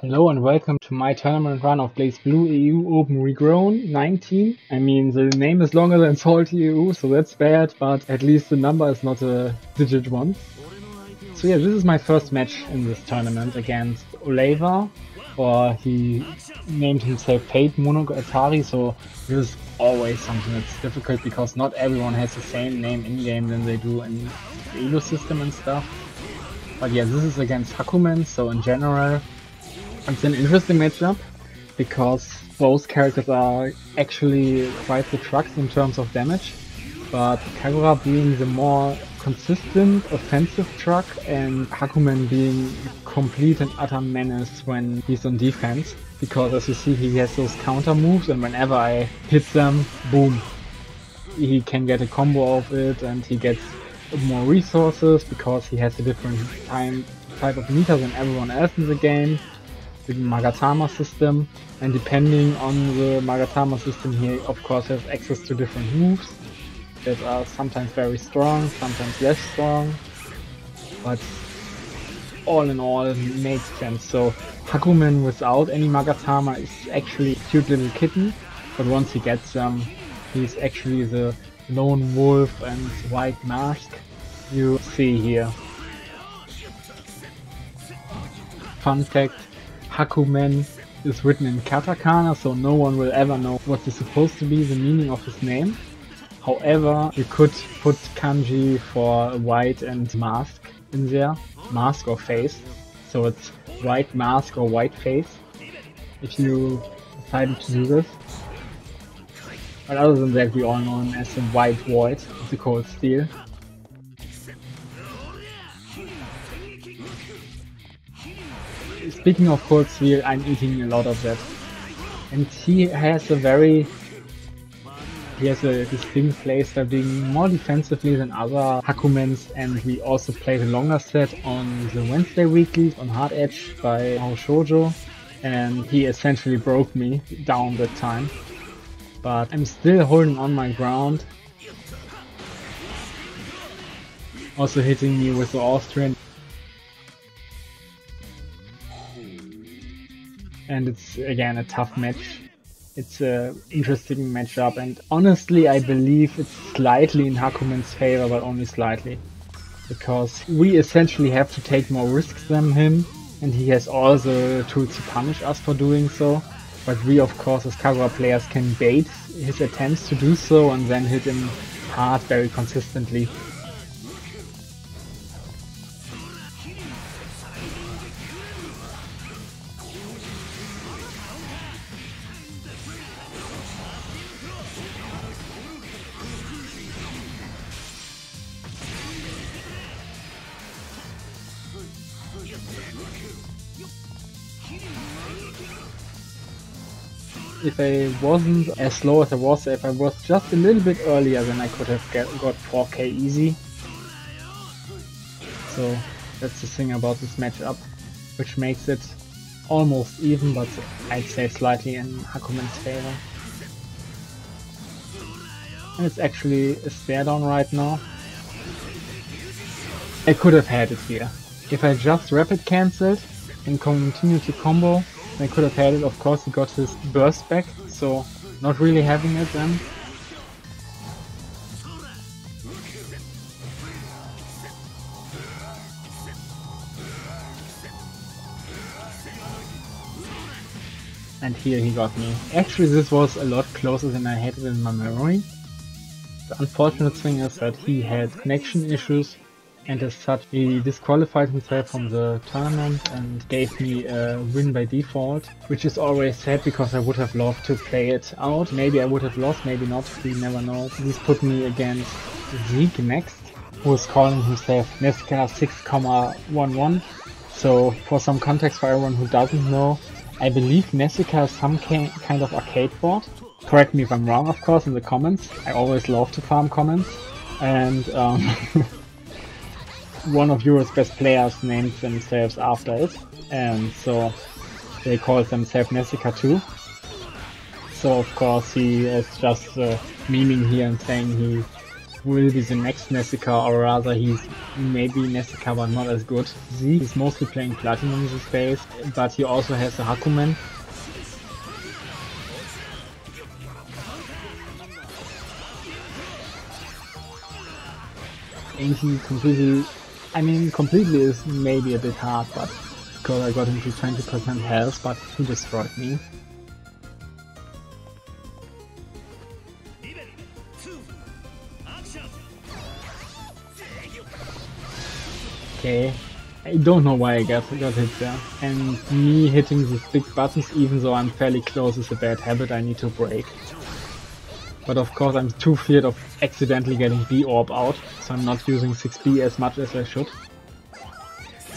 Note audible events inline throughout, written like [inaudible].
Hello and welcome to my tournament run of BlazBlue EU Open Regrown 19. I mean, the name is longer than Salty EU, so that's bad, but at least the number is not a digit one. So yeah, this is my first match in this tournament against Oleva, or he named himself Fate Monogatari, so this is always something that's difficult because not everyone has the same name in-game than they do in the Elo system and stuff. But yeah, this is against Hakumen, so in general, it's an interesting matchup because both characters are actually quite the trucks in terms of damage, but Kagura being the more consistent offensive truck and Hakumen being complete and utter menace when he's on defense because as you see he has those counter moves and whenever I hit them, boom, he can get a combo of it and he gets more resources because he has a different time type of meter than everyone else in the game the Magatama system and depending on the Magatama system he of course has access to different moves that are sometimes very strong, sometimes less strong, but all in all makes sense. So Hakumen without any Magatama is actually a cute little kitten, but once he gets them, he's actually the lone wolf and white mask you see here. Fun fact, Hakumen is written in katakana, so no one will ever know what is supposed to be the meaning of his name. However, you could put kanji for white and mask in there, mask or face. So it's white mask or white face, if you decided to do this. But other than that, we all know him as the white void of the cold steel. Speaking of cold steel, I'm eating a lot of that. And he has a very... He has a distinct playstyle being more defensively than other Hakumens and we also played a longer set on the Wednesday weekly on Hard Edge by Ao Shoujo and he essentially broke me down that time. But I'm still holding on my ground. Also hitting me with the Austrian and it's again a tough match. It's a interesting matchup, and honestly, I believe it's slightly in Hakumen's favor, but only slightly, because we essentially have to take more risks than him, and he has all the tools to punish us for doing so. But we, of course, as Kagura players, can bait his attempts to do so and then hit him hard very consistently. If I wasn't as slow as I was, if I was just a little bit earlier, then I could have get, got 4k easy. So that's the thing about this matchup, which makes it almost even, but I'd say slightly in Hakumen's favor. And it's actually a stare down right now. I could have had it here. If I just rapid cancelled and continued to combo, I could have had it. Of course, he got his burst back, so not really having it then. And here he got me. Actually, this was a lot closer than I had it in my memory. The unfortunate thing is that he had connection issues and as such he disqualified himself from the tournament and gave me a win by default, which is always sad because I would have loved to play it out. Maybe I would have lost, maybe not, we never know. This put me against Zieg next, who is calling himself Nesca 6,11. So for some context for everyone who doesn't know, I believe Nessica is some kind of arcade board. Correct me if I'm wrong, of course, in the comments. I always love to farm comments. And um, [laughs] one of Europe's best players named themselves after it, and so they call themselves Nessica too. So of course he is just uh, memeing here and saying he will be the next Nessica, or rather he's maybe Nessica but not as good. He's mostly playing Platinum these days, but he also has a Hakumen. And he completely, I mean completely is maybe a bit hard, but because I got him to 20% health, but he destroyed me. Okay, I don't know why I got, got hit there. And me hitting these big buttons even though I'm fairly close is a bad habit I need to break. But of course I'm too feared of accidentally getting B-Orb out, so I'm not using 6B as much as I should.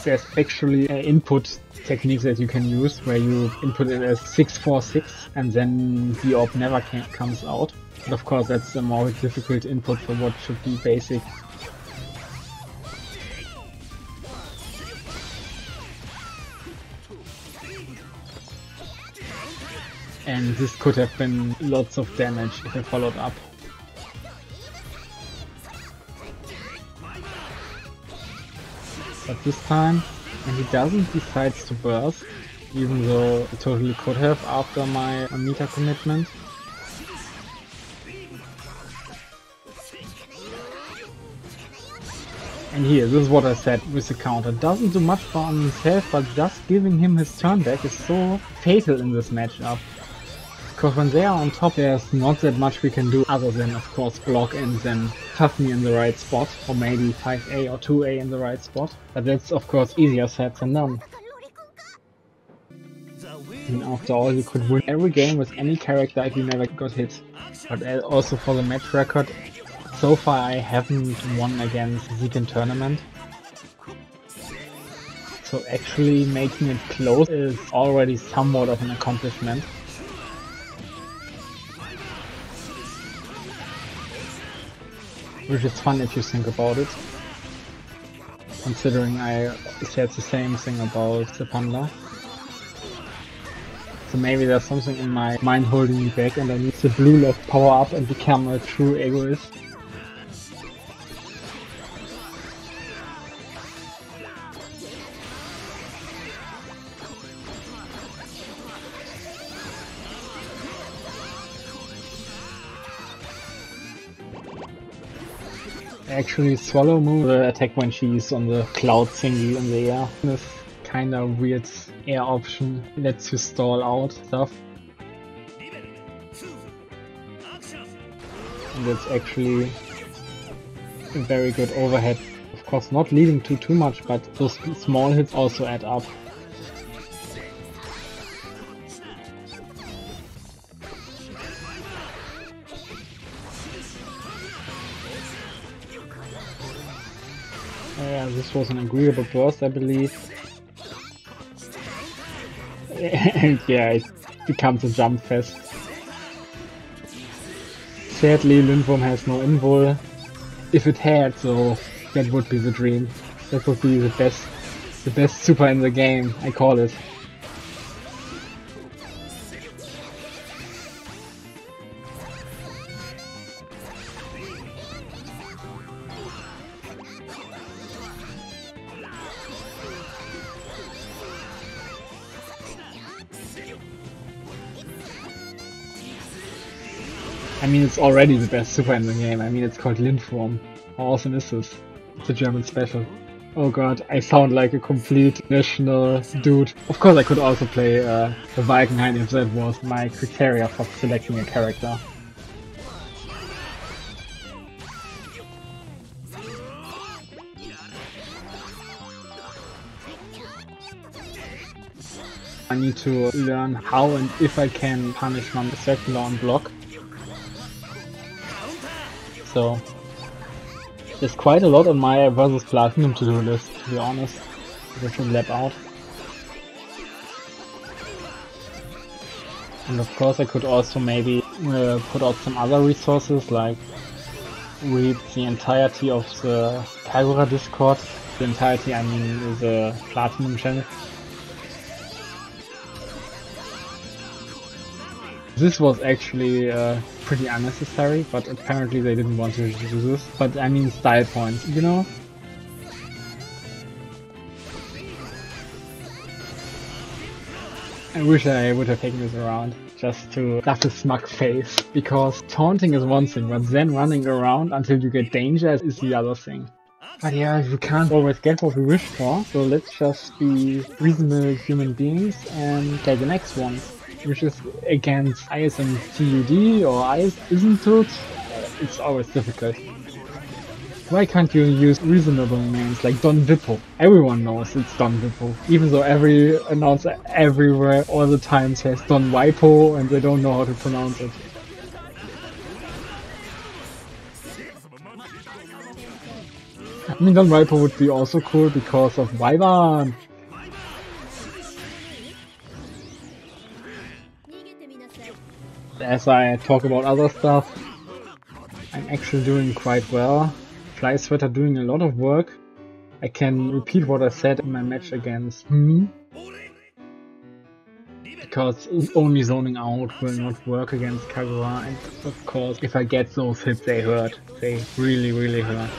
There's actually uh, input techniques that you can use where you input it as 646 and then B-Orb never comes out. But of course that's a more difficult input for what should be basic and this could have been lots of damage if I followed up. But this time, and he doesn't decide to burst, even though he totally could have after my meter commitment. And here, this is what I said with the counter. Doesn't do much for himself, but just giving him his turn back is so fatal in this matchup. Because when they are on top, there's not that much we can do other than, of course, block and then tough me in the right spot, or maybe 5A or 2A in the right spot. But that's, of course, easier said than done. And after all, you could win every game with any character if you never got hit. But also for the match record, so far I haven't won against Zieg tournament. So actually making it close is already somewhat of an accomplishment. Which is fun if you think about it. Considering I said the same thing about the panda. So maybe there's something in my mind holding me back and I need the Blue Lock power up and become a true egoist. Actually swallow move the attack when she's on the cloud thingy in the air. This kinda weird air option lets you stall out stuff. And that's actually a very good overhead. Of course not leading to too much, but those small hits also add up. Oh, yeah, this was an agreeable burst, I believe. and [laughs] yeah, it becomes a jump fest. Sadly, Lindworm has no invul. If it had, so that would be the dream. That would be the best, the best super in the game, I call it. I mean, it's already the best super in the game. I mean, it's called Lindworm. How awesome is this? It's a German special. Oh god, I sound like a complete national dude. Of course I could also play uh, the Valkenhayn if that was my criteria for selecting a character. I need to learn how and if I can punish my circular on block. So there's quite a lot on my versus Platinum to-do list, to be honest. I should lap out. And of course I could also maybe uh, put out some other resources like read the entirety of the Kagura Discord. The entirety I mean the Platinum channel. This was actually uh, pretty unnecessary, but apparently they didn't want to do this. But I mean style points, you know? I wish I would have taken this around just to have a smug face, because taunting is one thing, but then running around until you get danger is the other thing. But yeah, we can't always get what we wish for, so let's just be reasonable human beings and take the next one, which is against Ice and TUD or Ice, isn't it? Uh, it's always difficult. Why can't you use reasonable names like Don Vippo? Everyone knows it's Don Vippo, even though every announcer everywhere all the time says Don Wipo and they don't know how to pronounce it. I mean, Don Viper would be also cool because of Wyvern. As I talk about other stuff, I'm actually doing quite well. Fly Sweater doing a lot of work. I can repeat what I said in my match against Hmm. Because only zoning out will not work against Kagura and of course if I get those hits they hurt. They really really hurt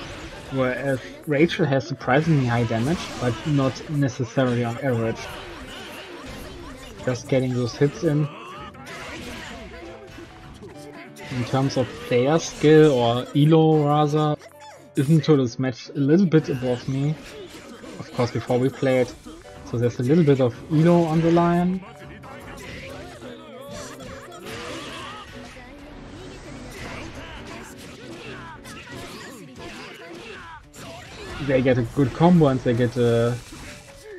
whereas Rachel has surprisingly high damage, but not necessarily on average. Just getting those hits in. In terms of player skill, or elo rather, isn't to this match a little bit above me. Of course before we played, so there's a little bit of elo on the line. they get a good combo and they get a,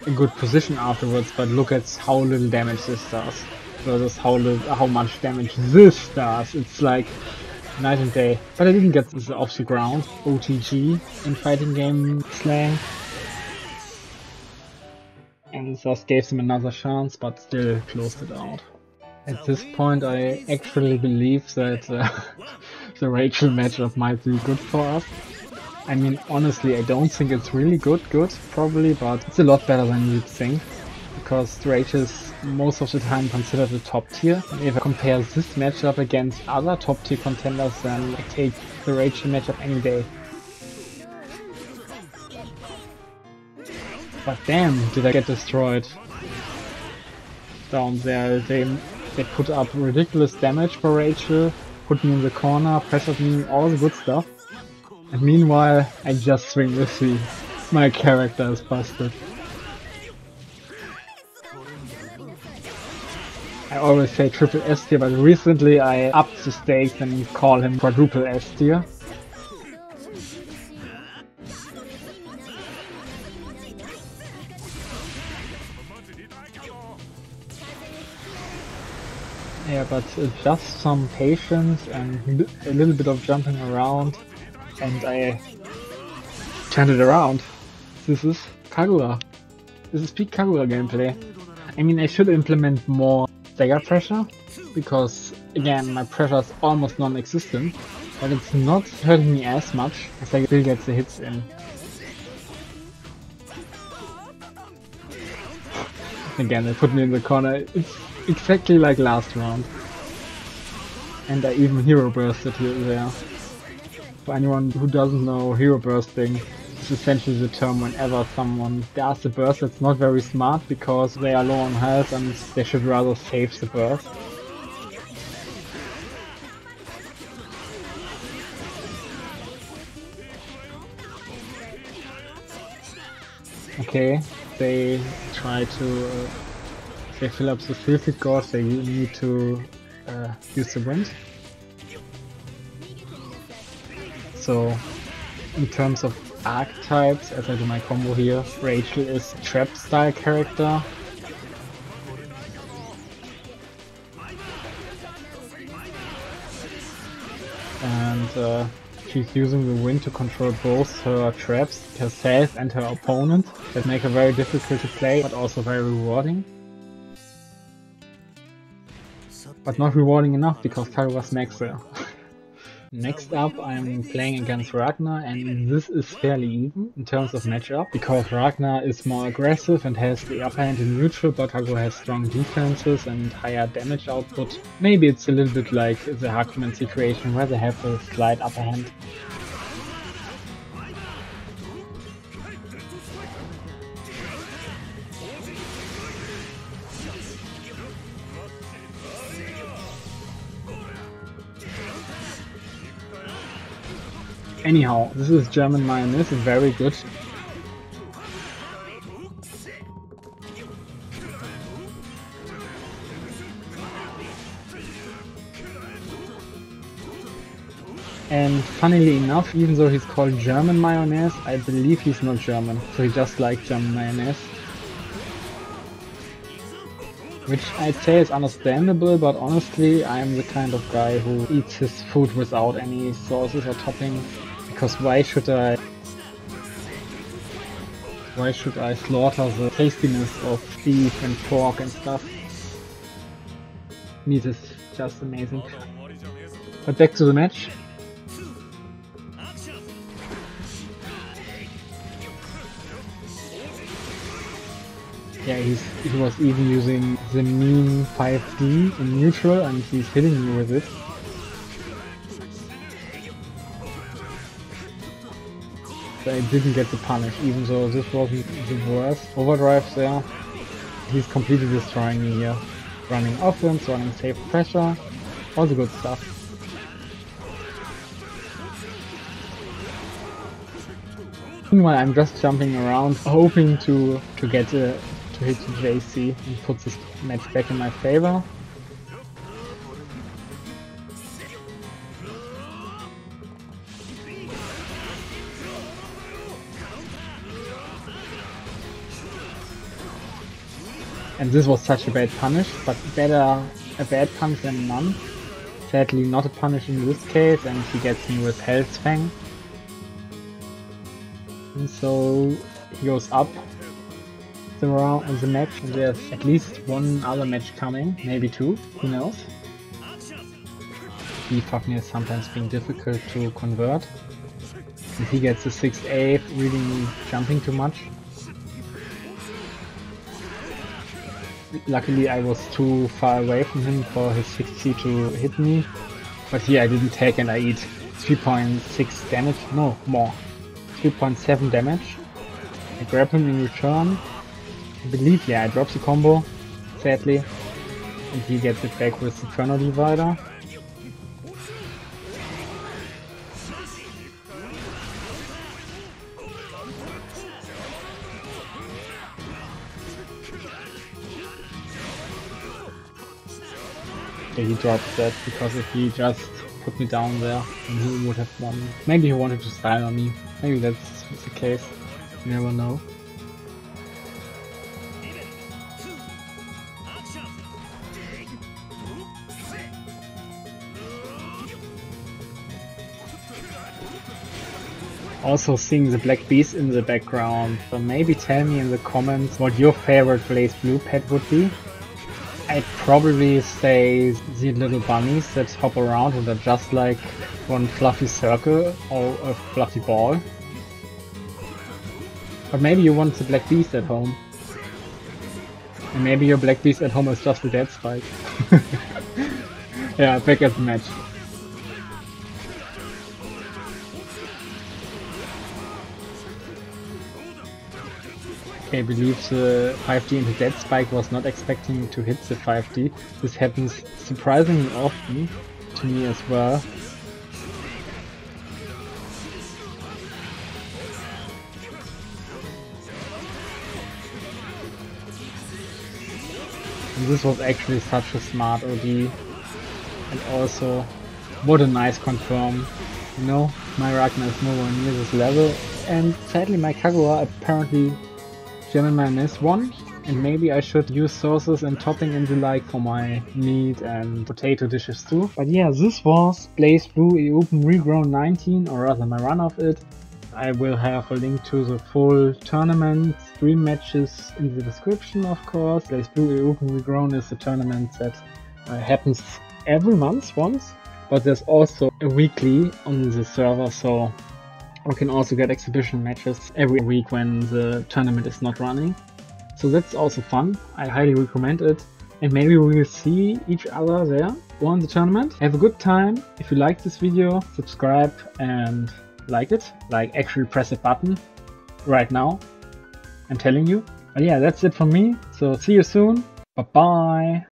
a good position afterwards, but look at how little damage this does versus how how much damage this does. It's like night and day. But I didn't get this off the ground, OTG in fighting game slang. And just gave them another chance, but still closed it out. At this point I actually believe that uh, [laughs] the Rachel matchup might be good for us. I mean, honestly, I don't think it's really good, good, probably, but it's a lot better than you'd think. Because Rage is most of the time considered a top tier. If I compare this matchup against other top tier contenders, then I take the Rachel matchup any day. But damn, did I get destroyed. Down there, they, they put up ridiculous damage for Rachel, put me in the corner, pressured me, all the good stuff. And meanwhile, I just swing the My character is busted. I always say triple S tier, but recently I upped the stakes and call him quadruple S tier. Yeah, but uh, just some patience and a little bit of jumping around and I turned it around. This is Kagura. This is peak Kagura gameplay. I mean, I should implement more stagger pressure, because again, my pressure is almost non-existent, but it's not hurting me as much as I still get the hits in. Again, they put me in the corner. It's exactly like last round. And I even hero bursted here there. For anyone who doesn't know, hero bursting is essentially the term whenever someone does a burst that's not very smart because they are low on health and they should rather save the burst. Okay, they try to uh, they fill up the Silpheed Gauge, they need to uh, use the wind. So in terms of archetypes, as I do my combo here, Rachel is trap style character. And uh, she's using the wind to control both her traps, herself and her opponent, that make her very difficult to play, but also very rewarding. But not rewarding enough because Kagura smacks her. Next up, I'm playing against Ragna, and this is fairly even in terms of matchup, because Ragna is more aggressive and has the upper hand in neutral, but Hago has strong defenses and higher damage output. Maybe it's a little bit like the Hakumen situation, where they have a slight upper hand. Anyhow, this is German mayonnaise, very good. And funnily enough, even though he's called German mayonnaise, I believe he's not German, so he just likes German mayonnaise. Which I'd say is understandable, but honestly, I'm the kind of guy who eats his food without any sauces or toppings. Because why should I... Why should I slaughter the tastiness of beef and pork and stuff? Meat is just amazing. But back to the match. Yeah, he's, he was even using the mean 5D in neutral and he's hitting me with it. I didn't get the punish, even though this wasn't the worst. Overdrive there. He's completely destroying me here. Running offense, running safe pressure, all the good stuff. Meanwhile, I'm just jumping around, hoping to to get a, to hit JC and put this match back in my favor. And this was such a bad punish, but better a bad punish than none. Sadly not a punish in this case, and he gets me with Hell's Fang. And so he goes up the round in the match, and there's at least one other match coming, maybe two, who knows. The Fafnir is sometimes being difficult to convert. And he gets a 6-8, really jumping too much. Luckily I was too far away from him for his 60 to hit me. But here I didn't take and I eat 3.6 damage, no, more. 3.7 damage. I grab him in return. I believe, yeah, I drop the combo, sadly. And he gets it back with the Chrono Divider. He dropped that because if he just put me down there, then he would have won. Maybe he wanted to style on me. Maybe that's the case. You never know. also seeing the Black Beast in the background. So maybe tell me in the comments what your favorite BlazBlue pet would be. I'd probably say the little bunnies that hop around and are just like one fluffy circle or a fluffy ball. But maybe you want the Black Beast at home. And maybe your Black Beast at home is just a dead spike. [laughs] yeah, back at the match. I believe the 5D into Dead Spike was not expecting to hit the 5D. This happens surprisingly often to me as well. And this was actually such a smart OD. And also, what a nice confirm. You know, my Ragna is nowhere near this level. And sadly my Kagura apparently Gentleman is one, and maybe I should use sauces and topping and the like for my meat and potato dishes too. But yeah, this was BlazBlue Open Regrown 19, or rather my run of it. I will have a link to the full tournament stream matches in the description of course. BlazBlue Open Regrown is a tournament that uh, happens every month once but there's also a weekly on the server, so we can also get exhibition matches every week when the tournament is not running. So that's also fun. I highly recommend it. And maybe we will see each other there or in the tournament. Have a good time. If you like this video, subscribe and like it. Like actually press a button right now. I'm telling you. But yeah, that's it from me. So see you soon. Bye bye.